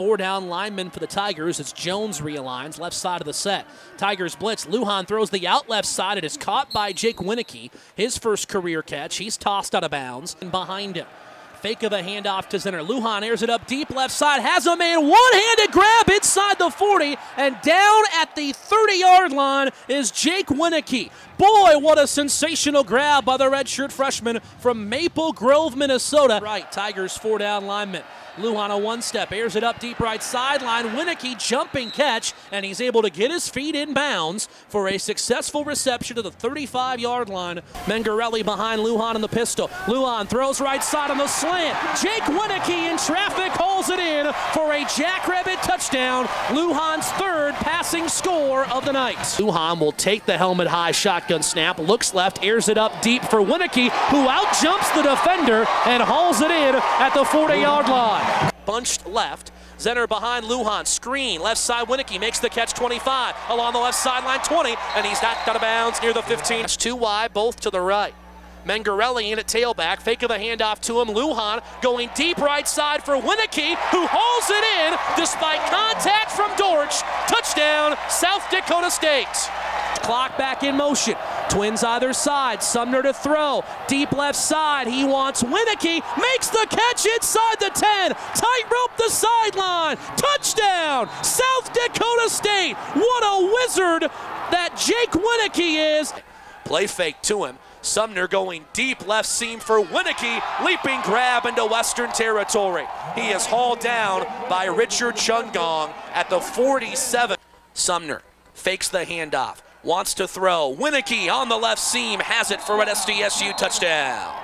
Four down linemen for the Tigers as Jones realigns left side of the set. Tigers blitz. Lujan throws the out left side. It is caught by Jake Wieneke. His first career catch. He's tossed out of bounds. And behind him, Fake of a handoff to center. Lujan airs it up deep left side, has a man, one handed grab inside the 40, and down at the 30 yard line is Jake Wieneke. Boy, what a sensational grab by the redshirt freshman from Maple Grove, Minnesota. Right, Tigers four down lineman. Lujan a one step, airs it up deep right sideline. Wieneke jumping catch, and he's able to get his feet in bounds for a successful reception to the 35 yard line. Mengarelli behind Lujan in the pistol. Lujan throws right side on the. Jake Wieneke in traffic hauls it in for a jackrabbit touchdown. Lujan's third passing score of the night. Lujan will take the helmet high shotgun snap, looks left, airs it up deep for Wieneke, who outjumps the defender and hauls it in at the 40 yard line. Bunched left. Zenner behind Lujan. Screen. Left side. Wieneke makes the catch 25. Along the left sideline 20. And he's knocked out of bounds near the 15. That's two wide, both to the right. Mengarelli in at tailback. Fake of the handoff to him. Lujan going deep right side for Wieneke, who hauls it in despite contact from Dortch. Touchdown, South Dakota State. Clock back in motion. Twins either side. Sumner to throw. Deep left side. He wants Wieneke. Makes the catch inside the 10. Tightrope the sideline. Touchdown. South Dakota State. What a wizard that Jake Wieneke is. Play fake to him. Sumner going deep left seam for Wieneke, leaping grab into Western Territory. He is hauled down by Richard Chungong at the 47. Sumner fakes the handoff, wants to throw. Wieneke on the left seam has it for an SDSU touchdown.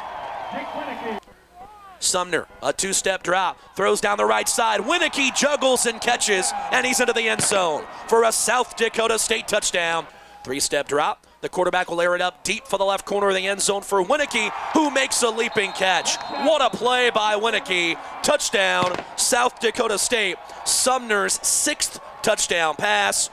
Sumner, a two step drop, throws down the right side. Wieneke juggles and catches, and he's into the end zone for a South Dakota State touchdown. Three step drop. The quarterback will air it up deep for the left corner of the end zone for Wieneke, who makes a leaping catch. What a play by Wieneke. Touchdown, South Dakota State. Sumner's sixth touchdown pass.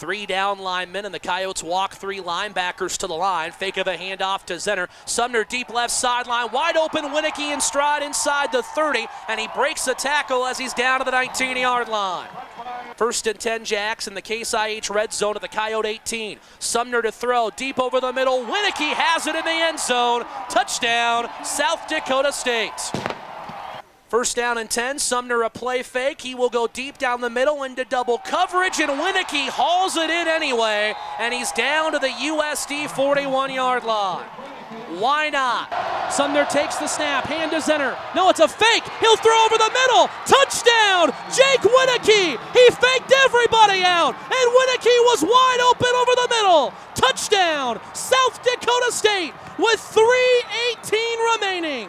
Three down linemen, and the Coyotes walk three linebackers to the line. Fake of a handoff to Zenner. Sumner deep left sideline, wide open. Wieneke in stride inside the 30, and he breaks the tackle as he's down to the 19 yard line. First and 10 Jacks in the Case IH red zone of the Coyote 18. Sumner to throw deep over the middle. Wieneke has it in the end zone. Touchdown, South Dakota State. First down and 10. Sumner a play fake. He will go deep down the middle into double coverage, and Wieneke hauls it in anyway, and he's down to the USD 41 yard line. Why not? Sumner takes the snap, hand to center. No, it's a fake. He'll throw over the middle. Touchdown, Jake Wieneke. He faked everybody out, and Wieneke was wide open over the middle. Touchdown, South Dakota State with 3.18 remaining.